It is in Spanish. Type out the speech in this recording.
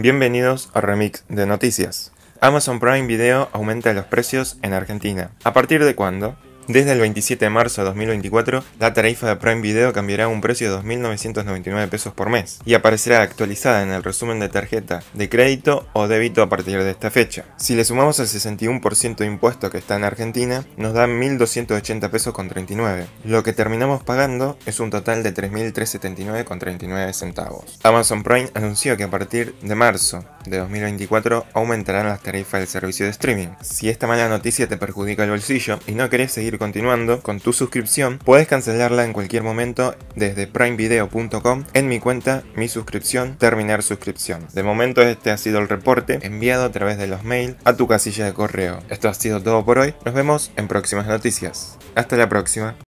Bienvenidos a Remix de Noticias. Amazon Prime Video aumenta los precios en Argentina. ¿A partir de cuándo? Desde el 27 de marzo de 2024, la tarifa de Prime Video cambiará a un precio de 2.999 pesos por mes y aparecerá actualizada en el resumen de tarjeta de crédito o débito a partir de esta fecha. Si le sumamos el 61% de impuesto que está en Argentina, nos da 1.280 pesos con 39. Lo que terminamos pagando es un total de 3.379 con 39 centavos. Amazon Prime anunció que a partir de marzo de 2024 aumentarán las tarifas del servicio de streaming. Si esta mala noticia te perjudica el bolsillo y no querés seguir continuando con tu suscripción, puedes cancelarla en cualquier momento desde primevideo.com en mi cuenta Mi suscripción, terminar suscripción. De momento este ha sido el reporte enviado a través de los mails a tu casilla de correo. Esto ha sido todo por hoy, nos vemos en próximas noticias. Hasta la próxima.